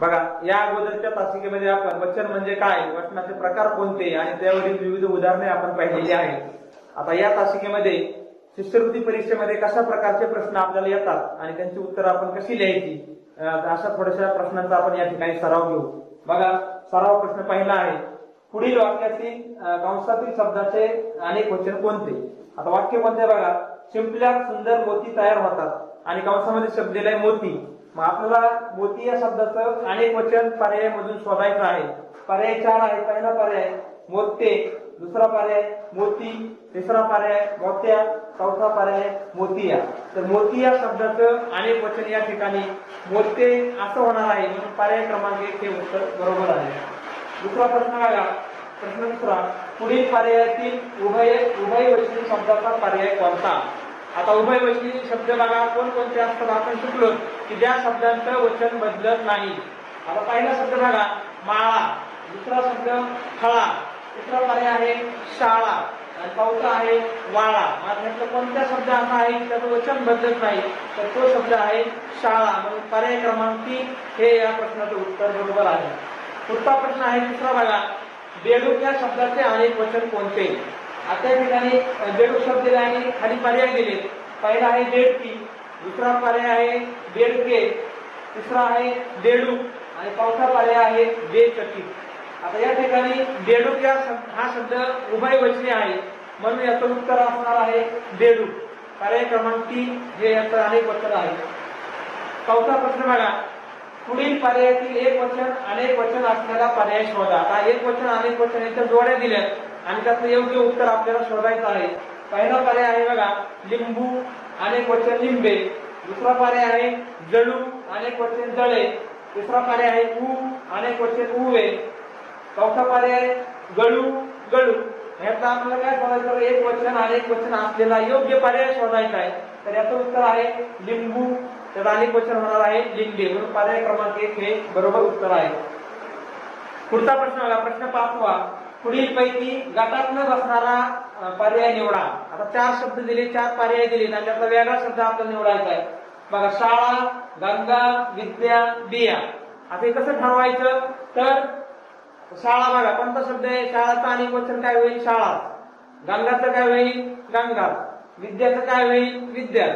बघा या अगोदरच्या तासिकेमध्ये आपण वचन म्हणजे काय वचनाचे प्रकार कोणते आणि त्यावरील विविध उदाहरणे आपण पाहिलेली आहेत. आता या तासिकेमध्ये शिष्यवृत्ती परीक्षेमध्ये कशा प्रकारचे प्रश्न आपल्याला येतात आणि त्यांची उत्तर आपण कशी लिहायची अशा थोड्याशा प्रश्नांचा आपण या ठिकाणी सराव घेऊ. बघा सराव प्रश्न पहिला आहे पुढील वाक्यातील कंसातील शब्दाचे अनेक वचन कोणते? आता वाक्य कोणते बघा शिंपल्या सुंदर मोती तयार होतात आणि कंसामध्ये शब्द मोती. मग आपल्याला मोती या शब्दाचं अनेक वचन पर्यायामधून शोधायचं आहे. पर्याय चार आहे पहिला पर्याय मोते दुसरा पर्याय मोती. तिसरा पर्याय मोत्या. चौथा पर्याय मोतिया. तर मोती या शब्दाचं अनेक वचन या ठिकाणी मोते असं होणार आहे. म्हणून पर्याय क्रमांक एक हे उत्तर बरोबर आहे. दुसरा प्रश्न आला प्रश्न दुसरा पुढील पर्यायातील उभय उभयवचनी शब्दाचा पर्याय कोणता? आता उभयवचनी शब्द बघा कोणकोणते असतात? आपण शिकलो की ज्या शब्दांचं वचन बदलत नाही. आता पहिला शब्द बघा माळा. दुसरा शब्द फळा. तिसरा पर्याय आहे शाळा. आणि चौथा आहे वाळा. माझ्यातलं कोणता कोणत्या शब्द असा आहे त्याचं वचन बदलत नाही? तर तो शब्द आहे शाळा. म्हणून पर्याय क्रमांक तीन हे या प्रश्नाचं उत्तर बरोबर आहे. पुढचा प्रश्न आहे दुसरा बघा. बेडूक या शब्दाचे अनेक वचन कोणते? आता या ठिकाणी बेड शब्द दिले आणि खाली पर्याय दिले पहिला आहे बेडकी दुसरा पर्याय आहे बेडके तिसरा आहे बेडू आणि चौथा पर्याय आहे बेचकित आता या ठिकाणी बेडूक या हा शब्द उभयवचनी आहे. म्हणून याचं उत्तर असणार आहे बेडूक. पर्याय क्रमांक तीन हे याचं अनेक वचन आहे. चौथा प्रश्न बघा. पुढील पर्यायातील एक वचन अनेक वचन असलेला पर्याय शोधा. आता एक वचन अनेक वचन याच्या जोड्या दिल्यात. आणि त्याचं योग्य उत्तर आपल्याला शोधायचं आहे. पहिला पर्याय आहे बघा लिंबू अनेक वचन लिंबे. दुसरा पर्याय आहे जळू अनेक वचन जळे तिसरा पर्याय आहे ऊ अनेक वचन उवे. चौथा पर्याय गळू गळू. ह्याचा आपल्याला काय शोधायचं एक वचन अनेक वचन असलेला योग्य पर्याय शोधायचा आहे. तर याचं उत्तर आहे लिंबू. त्याचं अनेक वचन होणार आहे लिंबे. म्हणून पर्याय क्रमांक एक हे बरोबर उत्तर आहे. पुढचा प्रश्न बघा प्रश्न पाचवा. पुढील पैकी गटात न बसणारा पर्याय निवडा. आता चार शब्द दिले चार पर्याय दिले त्याच्यातला वेगळा शब्द आपल्याला निवडायचा आहे. बघा शाळा गंगा विद्या बिया. आता हे कसं ठरवायचं? तर शाळा बघा कोणता शब्द आहे? शाळाचं आणि वचन काय होईल? शाळा. गंगाचं काय होईल? गंगा. विद्याचं काय होईल? विद्या.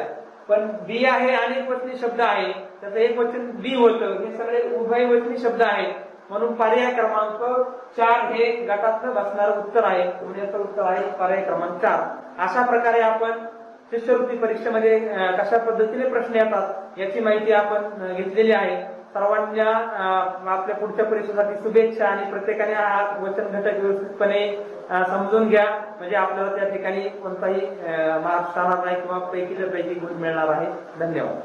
पण बिया हे अनेक वचनी शब्द आहे त्याचं एक वचन बी होतं. हे सगळे उभयवचनी शब्द आहेत. म्हणून पर्याय क्रमांक चार हे गटात बसणारं उत्तर आहे. म्हणून याचं उत्तर आहे पर्याय क्रमांक चार. अशा प्रकारे आपण शिष्यवृत्ती परीक्षेमध्ये कशा पद्धतीने प्रश्न येतात याची माहिती आपण घेतलेली आहे. सर्वांना आपल्या पुढच्या परीक्षेसाठी शुभेच्छा आणि प्रत्येकाने हा वचन घटक व्यवस्थितपणे समजून घ्या. म्हणजे आपल्याला त्या ठिकाणी कोणताही मार्क्स राहणार नाही किंवा पैकीच्या पैकी गुण मिळणार आहे. धन्यवाद.